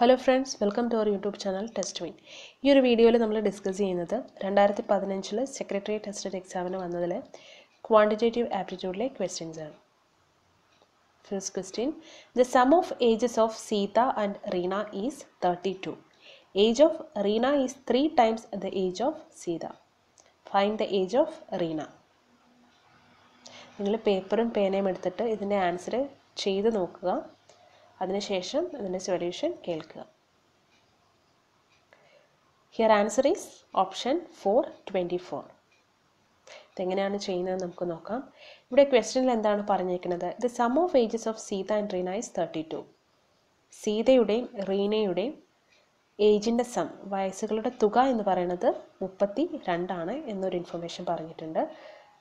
Hello friends welcome to our YouTube channel test win ഈ ഒരു വീഡിയോയിൽ നമ്മൾ ഡിസ്കസ് ചെയ്യുന്നത് രണ്ടായിരത്തി പതിനഞ്ചിൽ സെക്രട്ടറി ടെസ്റ്റഡ് എക്സാമിന് വന്നതിലെ ക്വാണ്ടിറ്റേറ്റീവ് ആപ്റ്റിറ്റ്യൂഡിലെ ക്വസ്റ്റ്യൻസ് ആണ്. First question the sum of ages of Sita and Reena is thirty two age of Reena is three times the age of Sita find the age of Reena നിങ്ങൾ പേപ്പറും പേനയും എടുത്തിട്ട് ഇതിന്റെ answer ചെയ്ത് നോക്കുക. അതിനുശേഷം ഇതിന്റെ സൊല്യൂഷൻ കേൾക്കുക. Here answer is option four twenty four ഇതെങ്ങനെയാണ് ചെയ്യുന്നത് നമുക്ക് നോക്കാം. ഇവിടെ ക്വസ്റ്റ്യനിൽ എന്താണ് പറഞ്ഞിരിക്കുന്നത്? The sum of ages of Sita and Reena is thirty two സീതയുടെയും റീനയുടെയും ഏജിന്റെ സം വയസ്സുകളുടെ തുക എന്ന് പറയുന്നത് മുപ്പത്തി രണ്ടാണ് എന്നൊരു ഇൻഫർമേഷൻ പറഞ്ഞിട്ടുണ്ട്.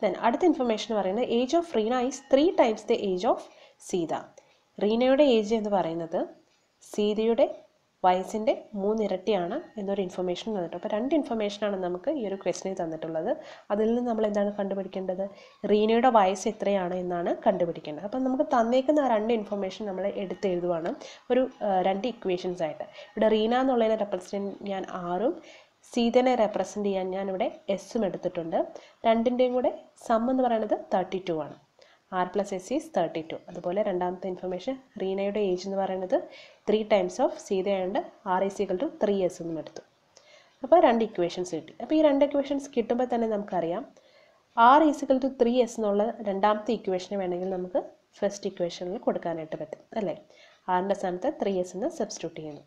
ദെൻ അടുത്ത ഇൻഫർമേഷൻ പറയുന്നത് age of Reena is three times the age of Seetha റീനയുടെ age എന്ന് പറയുന്നത് സീതയുടെ വയസ്സിന്റെ മൂന്നിരട്ടിയാണ് എന്നൊരു ഇൻഫർമേഷൻ തന്നിട്ടുണ്ട് അപ്പോൾ രണ്ട് ഇൻഫർമേഷനാണ് നമുക്ക് ഈ ഒരു ക്വസ്റ്റിനിൽ തന്നിട്ടുള്ളത്. അതിൽ നിന്ന് നമ്മൾ എന്താണ് കണ്ടുപിടിക്കേണ്ടത്? റീനയുടെ വയസ്സ് എത്രയാണ് എന്നാണ് കണ്ടുപിടിക്കേണ്ടത്. അപ്പം നമുക്ക് തന്നേക്കുന്ന ആ രണ്ട് ഇൻഫർമേഷൻ നമ്മൾ എടുത്ത് എടുത്തെഴുതുവാണ്. ഒരു രണ്ട് ഇക്വേഷൻസ് ആയിട്ട്. ഇവിടെ റീന എന്നുള്ളതിനെ റെപ്രസെന്റ് ഞാൻ ആറും സീതനെ റെപ്രസെന്റ് ചെയ്യാൻ ഞാനിവിടെ എസ്സും എടുത്തിട്ടുണ്ട്. രണ്ടിന്റെയും കൂടെ സം എന്ന് പറയുന്നത് തേർട്ടി ടു ആണ്. R plus S is thirty two അതുപോലെ രണ്ടാമത്തെ ഇൻഫർമേഷൻ റീനയുടെ ഏജ് എന്ന് പറയുന്നത് three times of സീതയുണ്ട് R is equal to three S എന്നും എടുത്തു. അപ്പോൾ രണ്ട് ഇക്വേഷൻസ് കിട്ടി. അപ്പോൾ ഈ രണ്ട് ഇക്വേഷൻസ് കിട്ടുമ്പോൾ തന്നെ നമുക്കറിയാം R is equal to three S എന്നുള്ള രണ്ടാമത്തെ ഇക്വേഷന് വേണമെങ്കിൽ നമുക്ക് ഫസ്റ്റ് ഇക്വേഷനിൽ കൊടുക്കാനായിട്ട് പറ്റും അല്ലേ? ആറിന്റെ സ്ഥാനത്ത് ത്രീ എസ് എന്ന് സബ്സ്റ്റിറ്റ്യൂട്ട് ചെയ്യുന്നു.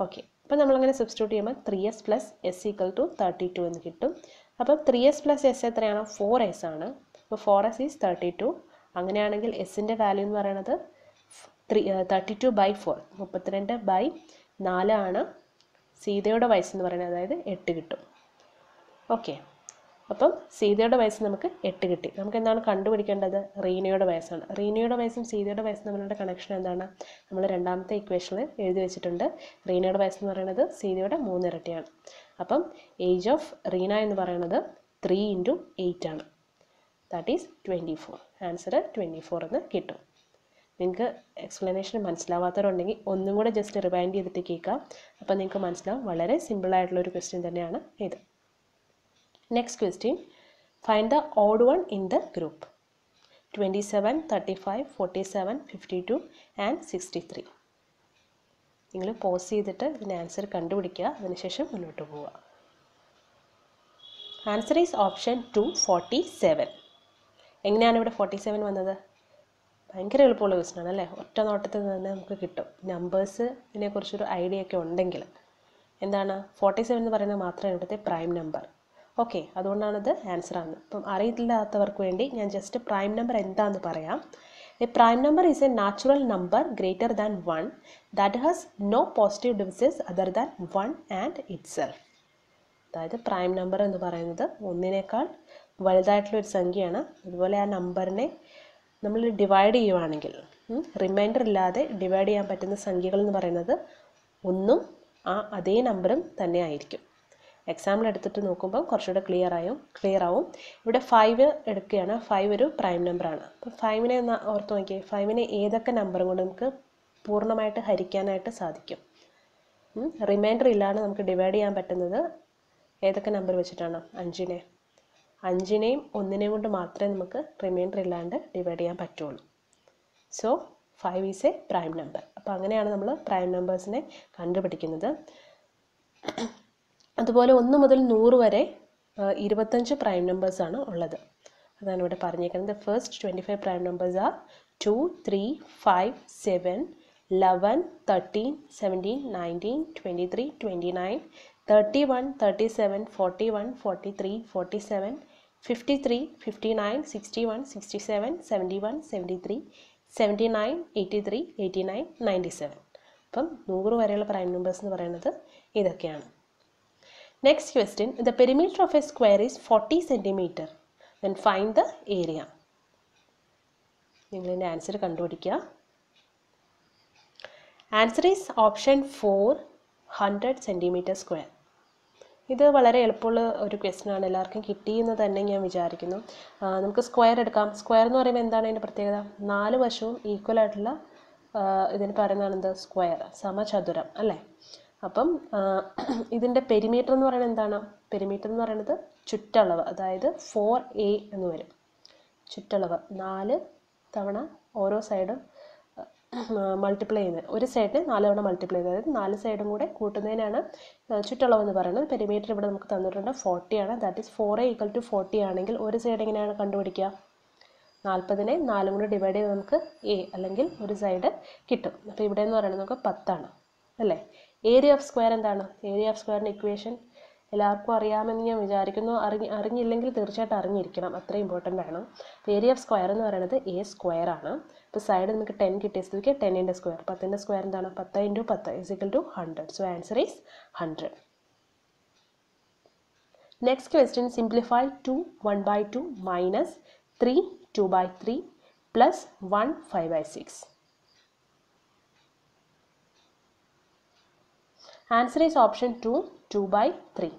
ഓക്കെ അപ്പോൾ നമ്മളങ്ങനെ സബ്സ്റ്റിറ്റ്യൂട്ട് ചെയ്യുമ്പോൾ three S plus S equal to thirty two എന്ന് കിട്ടും. അപ്പോൾ ത്രീ എസ് പ്ലസ് എസ് എത്രയാണ്? ഫോർ എസ് ആണ്. അപ്പോൾ four S is thirty two അങ്ങനെയാണെങ്കിൽ എസിന്റെ വാല്യൂ എന്ന് പറയുന്നത് three thirty two by four മുപ്പത്തിരണ്ട് ബൈ നാലാണ് സീതയുടെ വയസ്സെന്ന് പറയുന്നത്. അതായത് എട്ട് കിട്ടും. ഓക്കെ അപ്പം സീതയുടെ വയസ്സ് നമുക്ക് എട്ട് കിട്ടി. നമുക്ക് എന്താണ് കണ്ടുപിടിക്കേണ്ടത്? റീനയുടെ വയസ്സാണ്. റീനയുടെ വയസ്സും സീതയുടെ വയസ്സും തമ്മിലുള്ള കണക്ഷൻ എന്താണ്? നമ്മൾ രണ്ടാമത്തെ ഇക്വേഷനിൽ എഴുതി വെച്ചിട്ടുണ്ട്. റീനയുടെ വയസ്സ് എന്ന് പറയുന്നത് സീതയുടെ മൂന്നിരട്ടിയാണ്. അപ്പം ഏജ് ഓഫ് റീന എന്ന് പറയുന്നത് ത്രീ ഇന്റു എയ്റ്റ് ആണ്. That is twenty four answer twenty four എന്ന് കിട്ടും. നിങ്ങൾക്ക് എക്സ്പ്ലനേഷൻ മനസ്സിലാവാത്തവരുണ്ടെങ്കിൽ ഒന്നും കൂടെ ജസ്റ്റ് റിവൈൻഡ് ചെയ്തിട്ട് കേൾക്കാം. അപ്പോൾ നിങ്ങൾക്ക് മനസ്സിലാവും വളരെ സിമ്പിളായിട്ടുള്ള ഒരു ക്വസ്റ്റ്യൻ തന്നെയാണ് ഇത്. Next question find the odd one in the group twenty seven thirty five forty seven fifty two and sixty three നിങ്ങൾ പോസ് ചെയ്തിട്ട് ഇതിന്റെ ആൻസർ കണ്ടുപിടിക്കുക. അതിനുശേഷം മുന്നോട്ട് പോവുക. Answer is option two forty seven എങ്ങനെയാണ് ഇവിടെ ഫോർട്ടി സെവൻ വന്നത്? ഭയങ്കര എളുപ്പമുള്ള ക്വസ്റ്റൻ ആണ് അല്ലേ? ഒറ്റ നോട്ടത്തിൽ തന്നെ നമുക്ക് കിട്ടും. നമ്പേഴ്സ് ഇതിനെക്കുറിച്ചൊരു ഐഡിയ ഒക്കെ ഉണ്ടെങ്കിൽ എന്താണ്? ഫോർട്ടി സെവൻ എന്ന് പറയുന്നത് മാത്രമേ ഇവിടുത്തെ പ്രൈം നമ്പർ ഓക്കെ അതുകൊണ്ടാണത് ആൻസർ ആണ് ഇപ്പം അറിയില്ലാത്തവർക്ക് വേണ്ടി ഞാൻ ജസ്റ്റ് പ്രൈം നമ്പർ എന്താണെന്ന് പറയാം. A prime number is a natural number greater than one that has no positive divisors other than one and itself അതായത് പ്രൈം നമ്പർ എന്ന് പറയുന്നത് ഒന്നിനേക്കാൾ വലുതായിട്ടുള്ള ഒരു സംഖ്യയാണ്. അതുപോലെ ആ നമ്പറിനെ നമ്മൾ ഡിവൈഡ് ചെയ്യുവാണെങ്കിൽ റിമൈൻഡർ ഇല്ലാതെ ഡിവൈഡ് ചെയ്യാൻ പറ്റുന്ന സംഖ്യകൾ എന്ന് പറയുന്നത് ഒന്നും ആ അതേ നമ്പറും തന്നെ ആയിരിക്കും. എക്സാമ്പിൾ എടുത്തിട്ട് നോക്കുമ്പോൾ കുറച്ചുകൂടെ ക്ലിയർ ആയും ക്ലിയർ ആവും. ഇവിടെ ഫൈവ് എടുക്കുകയാണ്. ഫൈവ് ഒരു പ്രൈം നമ്പറാണ് അപ്പോൾ ഫൈവിനെ ഒന്ന് ഓർത്ത് നോക്കിയേ. ഫൈവിനെ ഏതൊക്കെ നമ്പറും കൊണ്ട് നമുക്ക് പൂർണമായിട്ട് ഹരിക്കാനായിട്ട് സാധിക്കും. റിമൈൻഡർ ഇല്ലാണ്ട് നമുക്ക് ഡിവൈഡ് ചെയ്യാൻ പറ്റുന്നത് ഏതൊക്കെ നമ്പർ വെച്ചിട്ടാണ്? അഞ്ചിനെ. അഞ്ചിനെയും ഒന്നിനെയും കൊണ്ട് മാത്രമേ നമുക്ക് റിമൈൻഡർ ഇല്ലാണ്ട് ഡിവൈഡ് ചെയ്യാൻ പറ്റുള്ളൂ. So five is a prime number അപ്പോൾ അങ്ങനെയാണ് നമ്മൾ പ്രൈം നമ്പേഴ്സിനെ കണ്ടുപിടിക്കുന്നത്. അതുപോലെ ഒന്ന് മുതൽ നൂറ് വരെ ഇരുപത്തഞ്ച് പ്രൈം നമ്പേഴ്സാണ് ഉള്ളത്. അതാണ് ഇവിടെ പറഞ്ഞേക്കുന്നത് first twenty five prime numbers are two three five seven eleven thirteen seventeen nineteen twenty three twenty nine thirty one thirty seven forty one forty three forty seven fifty three fifty nine sixty one sixty seven seventy one seventy three seventy nine eighty three eighty nine ninety seven അപ്പം നൂറ് വരെയുള്ള prime numbers എന്ന് പറയുന്നത് ഇതൊക്കെയാണ്. Next question the perimeter of a square is forty centimetre then find the area നിങ്ങളിതിന്റെ answer കണ്ടുപിടിക്കുക. Answer is option four hundred centimetre square ഇത് വളരെ എളുപ്പമുള്ള ഒരു ക്വസ്റ്റ്യൻ ആണ്. എല്ലാവർക്കും കിട്ടിയെന്ന് തന്നെ ഞാൻ വിചാരിക്കുന്നു. നമുക്ക് സ്ക്വയർ എടുക്കാം. സ്ക്വയർ എന്ന് പറയുമ്പോൾ എന്താണ് അതിന്റെ പ്രത്യേകത? നാല് വശവും ഈക്വൽ ആയിട്ടുള്ള ഇതിന് പറയുന്നതാണ് എന്ത്? സ്ക്വയർ സമചതുരം അല്ലേ? അപ്പം ഇതിന്റെ പെരിമീറ്റർ എന്ന് പറയുന്നത് എന്താണ്? പെരിമീറ്റർ എന്ന് പറയുന്നത് ചുറ്റളവ് അതായത് ഫോർ എ എന്ന് വരും. ചുറ്റളവ് നാല് തവണ ഓരോ സൈഡും മൾട്ടിപ്ലൈ ചെയ്യുന്നത്. ഒരു സൈഡിന് നാല് മൾട്ടിപ്ലൈ ചെയ്യുന്നത്. അതായത് നാല് സൈഡും കൂടെ കൂട്ടുന്നതിനാണ് ചുറ്റളവ് എന്ന് പറയുന്നത്. പെരിമീറ്റർ ഇവിടെ നമുക്ക് തന്നിട്ടുണ്ട് ഫോർട്ടി ആണ്. That is four A equal to forty ആണെങ്കിൽ ഒരു സൈഡ് എങ്ങനെയാണ് കണ്ടുപിടിക്കുക? നാൽപ്പതിനെ നാലും കൂടെ ഡിവൈഡ് ചെയ്ത് നമുക്ക് എ അല്ലെങ്കിൽ ഒരു സൈഡ് കിട്ടും. അപ്പോൾ ഇവിടെ എന്ന് പറയുന്നത് നമുക്ക് പത്താണ്. അല്ലേ? ഏരിയ ഓഫ് സ്ക്വയർ എന്താണ്? ഏരിയ ഓഫ് സ്ക്വയറിന്റെ ഇക്വേഷൻ എല്ലാവർക്കും അറിയാമെന്ന് ഞാൻ വിചാരിക്കുന്നു. അറിഞ്ഞ് അറിഞ്ഞില്ലെങ്കിൽ തീർച്ചയായിട്ടും അറിഞ്ഞിരിക്കണം. അത്ര ഇമ്പോർട്ടന്റ് ആണ്. ഏരിയ ഓഫ് സ്ക്വയർ എന്ന് പറയുന്നത് എ സ്ക്വയർ ആണ്. ഇപ്പോൾ സൈഡ് നമുക്ക് ടെൻ കിട്ടിയ സ്ഥിതിക്ക് ടെന്നിന്റെ സ്ക്വയർ പത്തിന്റെ സ്ക്വയർ എന്താണ്? പത്ത് ഇന്റു പത്ത് is equal to hundred so answer is hundred next question simplify two one by two minus three two by three plus one five by six answer is option two two by three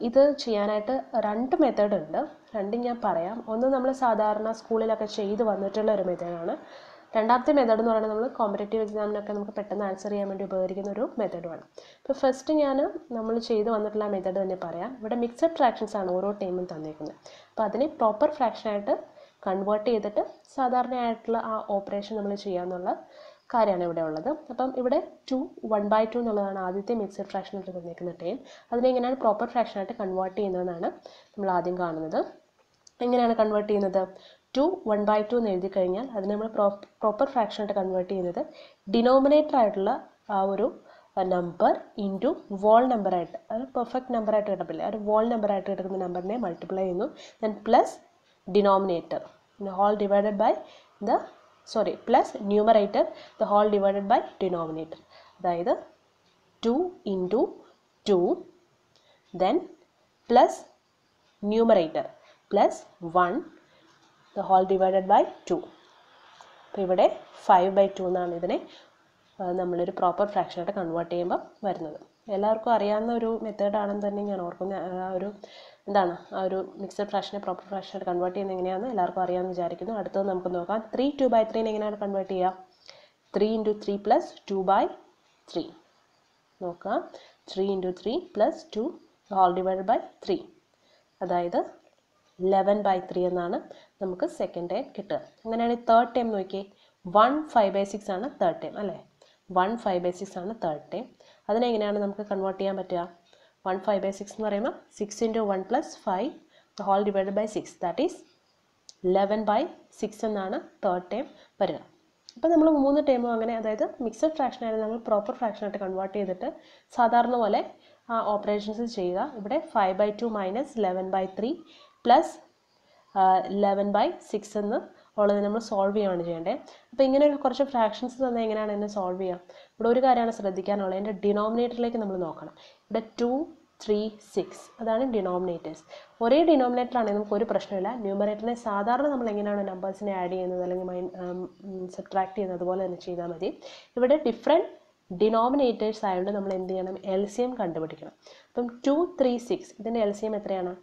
ഇത് ചെയ്യാനായിട്ട് രണ്ട് method ഉണ്ട്. രണ്ടും ഞാൻ പറയാം. ഒന്ന് നമ്മൾ സാധാരണ സ്കൂളിലൊക്കെ ചെയ്ത് വന്നിട്ടുള്ള ഒരു മെത്തേഡാണ് രണ്ടാമത്തെ മെത്തേഡ് എന്ന് പറയുന്നത് നമ്മൾ കോമ്പറ്റേറ്റീവ് എക്സാമിനൊക്കെ നമുക്ക് പെട്ടെന്ന് ആൻസർ ചെയ്യാൻ വേണ്ടി ഉപകരിക്കുന്ന ഒരു മെത്തേഡുമാണ് ഇപ്പോൾ ഫസ്റ്റ് ഞാൻ നമ്മൾ ചെയ്ത് വന്നിട്ടുള്ള മെത്തേഡ് തന്നെ പറയാം. ഇവിടെ മിക്സഡ് ഫ്രാക്ഷൻസ് ആണ് ഓരോ ടൈമും തന്നിരിക്കുന്നത്. അപ്പോൾ അതിനെ പ്രോപ്പർ ഫ്രാക്ഷനായിട്ട് കൺവേർട്ട് ചെയ്തിട്ട് സാധാരണയായിട്ടുള്ള ആ ഓപ്പറേഷൻ നമ്മൾ ചെയ്യാമെന്നുള്ള കാര്യമാണ് ഇവിടെ ഉള്ളത്. അപ്പം ഇവിടെ ടു വൺ ബൈ ടു എന്നുള്ളതാണ് ആദ്യത്തെ മിക്സഡ് ഫ്രാക്ഷൻ ആയിട്ട് തന്നിരിക്കുന്ന ടൈം അതിനെ എങ്ങനെയാണ് പ്രോപ്പർ ഫ്രാക്ഷനായിട്ട് കൺവേർട്ട് ചെയ്യുന്നതെന്നാണ് നമ്മൾ ആദ്യം കാണുന്നത്. എങ്ങനെയാണ് കൺവേർട്ട് ചെയ്യുന്നത്? ടു വൺ ബൈ ടു എന്ന് എഴുതി കഴിഞ്ഞാൽ അതിന് നമ്മൾ പ്രോപ്പർ ഫ്രാക്ഷനായിട്ട് കൺവേർട്ട് ചെയ്യുന്നത് ഡിനോമിനേറ്റർ ആയിട്ടുള്ള ആ ഒരു നമ്പർ ഇന്റു വോൾ നമ്പറായിട്ട് അത് പെർഫെക്റ്റ് നമ്പറായിട്ട് കിട്ടപ്പില്ല ഒരു വോൾ നമ്പറായിട്ട് കിടക്കുന്ന നമ്പറിനെ മൾട്ടിപ്ലൈ ചെയ്യുന്നു. Then plus denominator whole divided by the sorry plus numerator the whole divided by denominator അതായത് two into two then plus numerator plus one the whole divided by two അപ്പോൾ ഇവിടെ five by to എന്നാണ് ഇതിനെ നമ്മളൊരു proper ഫ്രാക്ഷനായിട്ട് convert ചെയ്യുമ്പോൾ വരുന്നത്. എല്ലാവർക്കും അറിയാവുന്ന ഒരു മെത്തേഡാണെന്ന് തന്നെ ഞാൻ ഓർക്കുന്നു. ആ ഒരു എന്താണ് ആ ഒരു മിക്സഡ് ഫ്രാക്ഷനെ പ്രോപ്പർ ഫ്രാക്ഷനായിട്ട് കൺവേർട്ട് ചെയ്യുന്നത് എങ്ങനെയാണെന്ന് എല്ലാവർക്കും അറിയാമെന്ന് വിചാരിക്കുന്നു. അടുത്തത് നമുക്ക് നോക്കാം. ത്രീ ടു ബൈ ത്രീനെ എങ്ങനെയാണ് കൺവേർട്ട് ചെയ്യുക? Three into three plus two by three നോക്കുക three into three plus two whole divide by three അതായത് ലെവൻ ബൈ ത്രീ എന്നാണ് നമുക്ക് സെക്കൻഡ് ടൈം കിട്ടുക. അങ്ങനെയാണെങ്കിൽ തേർഡ് ടൈം നോക്കിയേ? വൺ ഫൈവ് ബൈ സിക്സ് ആണ് തേർഡ് ടൈം അല്ലേ? വൺ ഫൈവ് ബൈ സിക്സ് ആണ് തേർഡ് ടൈം അതിനെങ്ങനെയാണ് നമുക്ക് കൺവേർട്ട് ചെയ്യാൻ പറ്റുക? വൺ ഫൈവ് ബൈ സിക്സ് എന്ന് പറയുമ്പോൾ six into one plus five whole divide by six that is eleven by six എന്നാണ് തേർഡ് ടൈം വരിക. അപ്പോൾ നമ്മൾ മൂന്ന് ടേമും അങ്ങനെ അതായത് മിക്സഡ് ഫ്രാക്ഷൻ ആയിരുന്നു നമ്മൾ പ്രോപ്പർ ഫ്രാക്ഷനായിട്ട് കൺവേർട്ട് ചെയ്തിട്ട് സാധാരണ പോലെ ആ ഓപ്പറേഷൻസ് ചെയ്യുക. ഇവിടെ five by two minus eleven by three plus eleven by six എന്ന് ഉള്ളത് നമ്മൾ സോൾവ് ചെയ്യുകയാണ് ചെയ്യേണ്ടത് അപ്പോൾ ഇങ്ങനെ കുറച്ച് ഫ്രാക്ഷൻസ് തന്നെ എങ്ങനെയാണ് എന്നെ സോൾവ് ചെയ്യാം? ഇവിടെ ഒരു കാര്യമാണ് ശ്രദ്ധിക്കാനുള്ളത്. എന്റെ ഡിനോമിനേറ്ററിലേക്ക് നമ്മൾ നോക്കണം. ഇവിടെ ടു ത്രീ സിക്സ് അതാണ് ഡിനോമിനേറ്റേഴ്സ് ഒരേ ഡിനോമിനേറ്റർ ആണെങ്കിൽ നമുക്ക് ഒരു പ്രശ്നമില്ല. ന്യൂമറേറ്ററിനെ സാധാരണ നമ്മൾ എങ്ങനെയാണ് നമ്പേഴ്സിനെ ആഡ് ചെയ്യുന്നത് അല്ലെങ്കിൽ മൈൻ സബ്ട്രാക്ട് ചെയ്യുന്നത് അതുപോലെ തന്നെ ചെയ്താൽ മതി. ഇവിടെ ഡിഫറെന്റ് ഡിനോമിനേറ്റേഴ്സ് ആയതുകൊണ്ട് നമ്മൾ എന്ത് ചെയ്യണം? എൽ സി എം കണ്ടുപിടിക്കണം. അപ്പം ടു ത്രീ സിക്സ് ഇതിന്റെ എൽ സി എം എത്രയാണ്?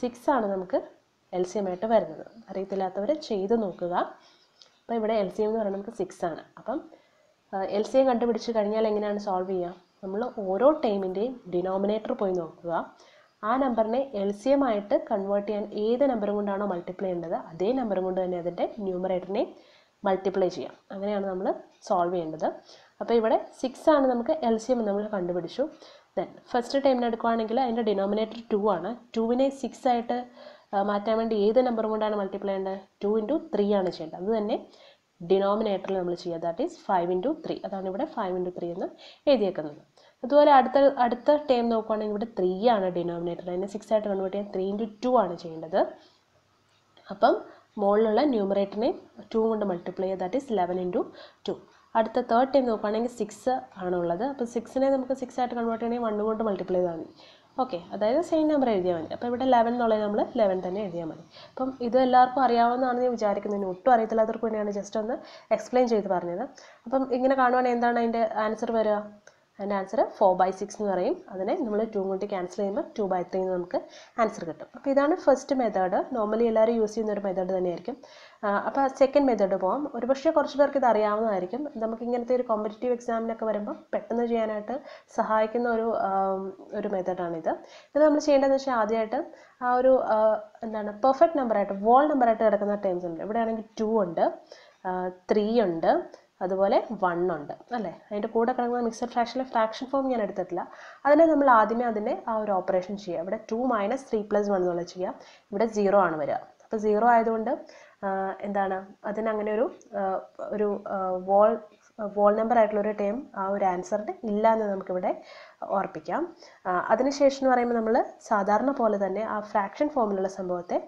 സിക്സ് ആണ് നമുക്ക് എൽ സി എം ആയിട്ട് വരുന്നത്. അറിയത്തില്ലാത്തവർ ചെയ്ത് നോക്കുക. അപ്പോൾ ഇവിടെ എൽ സി എം എന്ന് പറയുന്നത് നമുക്ക് സിക്സ് ആണ്. അപ്പം എൽ സി എം കണ്ടുപിടിച്ച് കഴിഞ്ഞാൽ എങ്ങനെയാണ് സോൾവ് ചെയ്യുക? നമ്മൾ ഓരോ ടൈമിന്റെയും ഡിനോമിനേറ്റർ പോയി നോക്കുക. ആ നമ്പറിനെ എൽ സി എം ആയിട്ട് കൺവേർട്ട് ചെയ്യാൻ ഏത് നമ്പറും കൊണ്ടാണോ മൾട്ടിപ്ലൈ ചെയ്യേണ്ടത് അതേ നമ്പറും കൊണ്ട് തന്നെ അതിന്റെ ന്യൂമറേറ്ററിനെ മൾട്ടിപ്ലൈ ചെയ്യാം. അങ്ങനെയാണ് നമ്മൾ സോൾവ് ചെയ്യേണ്ടത്. അപ്പോൾ ഇവിടെ സിക്സ് ആണ് നമുക്ക് എൽ സി എം നമ്മൾ കണ്ടുപിടിച്ചു ദെൻ ഫസ്റ്റ് ടൈമിന് എടുക്കുകയാണെങ്കിൽ അതിന്റെ ഡിനോമിനേറ്റർ ടു ആണ്. ടുവിനെ സിക്സ് ആയിട്ട് മാറ്റാൻ വേണ്ടി ഏത് നമ്പർ കൊണ്ടാണ് മൾട്ടിപ്ലൈ ചെയ്യേണ്ടത്? ടു ഇന്റു ത്രീ ആണ് ചെയ്യേണ്ടത്. അത് തന്നെ ഡിനോമിനേറ്ററിൽ നമ്മൾ ചെയ്യുക. That is five into three അതാണ് ഇവിടെ ഫൈവ് ഇന്റു ത്രീ എന്ന് എഴുതിയേക്കുന്നത്. അതുപോലെ അടുത്ത അടുത്ത ടേം നോക്കുകയാണെങ്കിൽ ഇവിടെ ത്രീ ആണ് ഡിനോമിനേറ്റർ അതിനെ സിക്സ് ആയിട്ട് കൺവേർട്ട് ചെയ്യാൻ ത്രീ ഇന്റു ടു ആണ് ചെയ്യേണ്ടത്. അപ്പം മുകളിലുള്ള ന്യൂമറേറ്ററിനെ ടു കൊണ്ട് മൾട്ടിപ്ലൈ ചെയ്യുക. That is eleven into two അടുത്ത തേർഡ് ടൈം നോക്കുകയാണെങ്കിൽ സിക്സ് ആണുള്ളത് അപ്പോൾ സിക്സിനെ നമുക്ക് സിക്സ് ആയിട്ട് കൺവേർട്ട് ചെയ്യണമെങ്കിൽ വൺ കൊണ്ട് മൾട്ടിപ്ലൈ ചെയ്താൽ മതി. ഓക്കെ അതായത് സെയിം നമ്പർ എഴുതിയാൽ മതി. അപ്പോൾ ഇവിടെ ലെവൻ എന്നുള്ളത് നമ്മൾ ലെവൻ തന്നെ എഴുതിയാൽ മതി. അപ്പം ഇത് എല്ലാവർക്കും അറിയാവുന്നതാണെന്ന് ഞാൻ വിചാരിക്കുന്നു ഒട്ടും അറിയത്തില്ലാത്തവർക്ക് വേണ്ടിയാണ് ജസ്റ്റ് ഒന്ന് എക്സ്പ്ലെയിൻ ചെയ്ത് പറഞ്ഞത്. അപ്പം ഇങ്ങനെ കാണുവാണെങ്കിൽ എന്താണ് അതിന്റെ ആൻസർ വരിക? അതിന്റെ ആൻസർ ഫോർ ബൈ സിക്സ് എന്ന് പറയും. അതിനെ നമ്മൾ ടു കൊണ്ട് ക്യാൻസൽ ചെയ്യുമ്പോൾ ടു ബൈ ത്രീ എന്ന് നമുക്ക് ആൻസർ കിട്ടും. അപ്പോൾ ഇതാണ് ഫസ്റ്റ് മെത്തേഡ് നോർമലി എല്ലാവരും യൂസ് ചെയ്യുന്ന ഒരു മെത്തേഡ് തന്നെയായിരിക്കും. അപ്പോൾ സെക്കൻഡ് മെത്തേഡ് പോകാം ഒരുപക്ഷെ കുറച്ച് പേർക്ക് ഇത് അറിയാവുന്നതായിരിക്കും. നമുക്ക് ഇങ്ങനത്തെ ഒരു കോമ്പറ്റേറ്റീവ് എക്സാമിനൊക്കെ വരുമ്പോൾ പെട്ടെന്ന് ചെയ്യാനായിട്ട് സഹായിക്കുന്ന ഒരു ഒരു മെത്തേഡാണിത് ഇത് നമ്മൾ ചെയ്യേണ്ടതെന്ന് വെച്ചാൽ ആദ്യമായിട്ട് ആ ഒരു എന്താണ് പെർഫെക്റ്റ് നമ്പറായിട്ട് വോൾ നമ്പറായിട്ട് കിടക്കുന്ന ടേംസ് ഉണ്ട്. ഇവിടെ ആണെങ്കിൽ ടു ഉണ്ട്. ത്രീ ഉണ്ട്. അതുപോലെ വൺ ഉണ്ട് അല്ലേ? അതിന്റെ കൂടെ കിടക്കുന്ന മിക്സഡ് ഫ്രാക്ഷനിലെ ഫ്രാക്ഷൻ ഫോം ഞാൻ എടുത്തിട്ടില്ല. അതിനെ നമ്മൾ ആദ്യമേ അതിന്റെ ആ ഒരു ഓപ്പറേഷൻ ചെയ്യുക ഇവിടെ two minus three plus one എന്നുള്ള ചെയ്യുക ഇവിടെ സീറോ ആണ് വരിക. അപ്പോൾ സീറോ ആയതുകൊണ്ട് എന്താണ്? അതിനങ്ങനെ ഒരു ഒരു വോൾ വോൾ നമ്പർ ആയിട്ടുള്ള ഒരു ടേം ആ ഒരു ആൻസറിന് ഇല്ല എന്ന് നമുക്കിവിടെ ഓർപ്പിക്കാം അതിനുശേഷം എന്ന് പറയുമ്പോൾ നമ്മൾ സാധാരണ പോലെ തന്നെ ആ ഫ്രാക്ഷൻ ഫോമിലുള്ള സംഭവത്തെ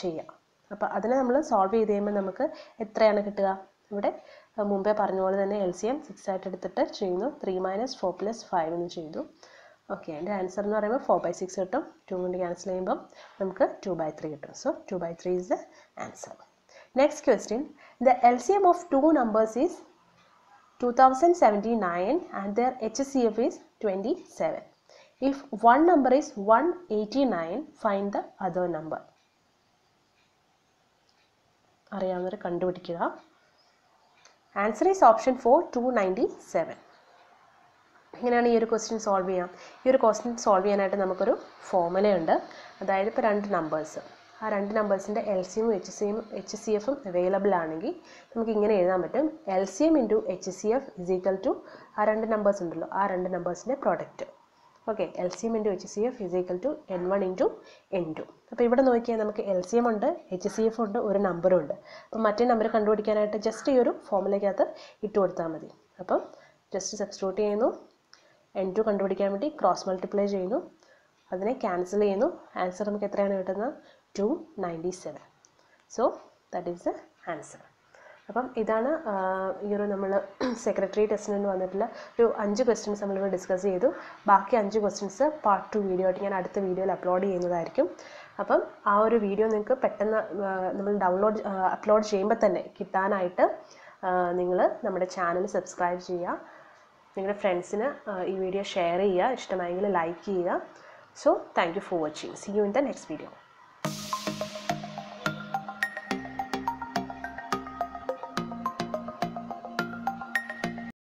ചെയ്യാം. അപ്പോൾ അതിനെ നമ്മൾ സോൾവ് ചെയ്ത് കഴിയുമ്പോൾ നമുക്ക് എത്രയാണ് കിട്ടുക? ഇവിടെ മുമ്പേ പറഞ്ഞ പോലെ തന്നെ എൽ സി എം സിക്സ് ആയിട്ട് എടുത്തിട്ട് ചെയ്യുന്നു. Three minus four plus five എന്ന് ചെയ്തു. ഓക്കെ എന്റെ ആൻസർ എന്ന് പറയുമ്പോൾ ഫോർ ബൈ സിക്സ് കിട്ടും. ടു കൊണ്ട് ക്യാൻസൽ ചെയ്യുമ്പം നമുക്ക് ടു ബൈ ത്രീ കിട്ടും. So two by three is the answer next question the L C M of two numbers is two thousand seventy nine and their H C F is twenty seven if one number is one eighty nine find the other number അറിയാവുന്നവർ കണ്ടുപിടിക്കുക. Answer is option four two ninety seven ഇങ്ങനെയാണ് ഈ ഒരു question solve ചെയ്യാം. ഈ ഒരു question solve ചെയ്യാനായിട്ട് നമുക്കൊരു ഫോർമുലയുണ്ട് അതായത് ഇപ്പോൾ രണ്ട് നമ്പേഴ്സ് ആ രണ്ട് നമ്പേഴ്സിന്റെ എൽ സിയും എച്ച് സിയും എച്ച് സി എഫും അവൈലബിൾ ആണെങ്കിൽ നമുക്ക് ഇങ്ങനെ എഴുതാൻ പറ്റും. L C M into H C F is equal to ആ രണ്ട് നമ്പേഴ്സ് ഉണ്ടല്ലോ ആ രണ്ട് നമ്പേഴ്സിന്റെ product okay L C M into H C F is equal to N one into N two അപ്പോൾ ഇവിടെ നോക്കിയാൽ നമുക്ക് എൽ സി എം ഉണ്ട് എച്ച് സി എഫ് ഉണ്ട് ഒരു നമ്പറും ഉണ്ട്. അപ്പോൾ മറ്റേ നമ്പർ കണ്ടുപിടിക്കാനായിട്ട് ജസ്റ്റ് ഈ ഒരു ഫോമിലേക്കകത്ത് ഇട്ട് കൊടുത്താൽ മതി. അപ്പം ജസ്റ്റ് സബ്സ്റ്റിറ്റ്യൂട്ട് ചെയ്യുന്നു. എൻ ടു കണ്ടുപിടിക്കാൻ വേണ്ടി ക്രോസ് മൾട്ടിപ്ലൈ ചെയ്യുന്നു. അതിനെ ക്യാൻസൽ ചെയ്യുന്നു. ആൻസർ നമുക്ക് എത്രയാണ് കിട്ടുന്നത്? Two ninety seven so that is the answer അപ്പം ഇതാണ് ഈ ഒരു നമ്മൾ സെക്രട്ടറി ടെസ്റ്റിന് നിന്ന് വന്നിട്ടുള്ള ഒരു അഞ്ച് ക്വസ്റ്റ്യൻസ് നമ്മളിവിടെ ഡിസ്കസ് ചെയ്തു. ബാക്കി അഞ്ച് ക്വസ്റ്റ്യൻസ് പാർട്ട് ടു വീഡിയോ ആയിട്ട് ഞാൻ അടുത്ത വീഡിയോയിൽ അപ്ലോഡ് ചെയ്യുന്നതായിരിക്കും. അപ്പം ആ ഒരു വീഡിയോ നിങ്ങൾക്ക് പെട്ടെന്ന് നമ്മൾ ഡൗൺലോഡ് അപ്ലോഡ് ചെയ്യുമ്പോൾ തന്നെ കിട്ടാനായിട്ട് നിങ്ങൾ നമ്മുടെ ചാനൽ സബ്സ്ക്രൈബ് ചെയ്യുക. നിങ്ങളുടെ ഫ്രണ്ട്സിന് ഈ വീഡിയോ ഷെയർ ചെയ്യുക. ഇഷ്ടമായെങ്കിൽ ലൈക്ക് ചെയ്യുക. So thank you for watching see you in the next video